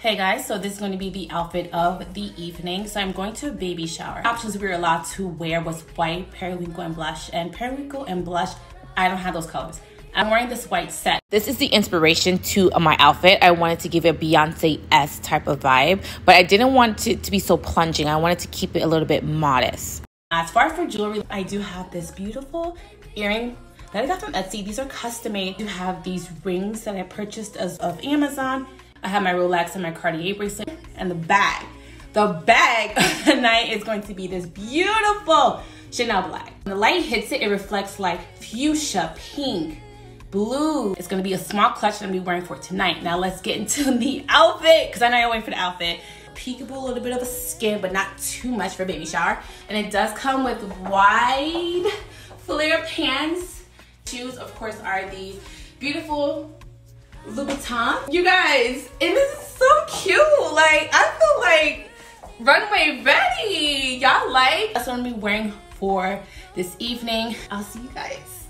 Hey guys, so this is going to be the outfit of the evening. So I'm going to a baby shower. Options we were allowed to wear was white, periwinkle, and blush. And periwinkle and blush, I don't have those colors. I'm wearing this white set. This is the inspiration to my outfit. I wanted to give it a Beyonce-esque type of vibe, but I didn't want it to be so plunging. I wanted to keep it a little bit modest. As far as for jewelry, I do have this beautiful earring that I got from Etsy. These are custom made. I have these rings that I purchased as of Amazon I have my Rolex and my Cartier bracelet and the bag. The bag of the night is going to be this beautiful Chanel black. When the light hits it, it reflects like fuchsia, pink, blue. It's gonna be a small clutch that I'm gonna be wearing for tonight. Now let's get into the outfit, because I know you're waiting for the outfit. Peekaboo, a little bit of a skin, but not too much for baby shower. And it does come with wide flare pants. Shoes, of course, are these beautiful Louboutin. You guys, it is so cute. Like, I feel like runway ready. Y'all like? That's what I'm gonna be wearing for this evening. I'll see you guys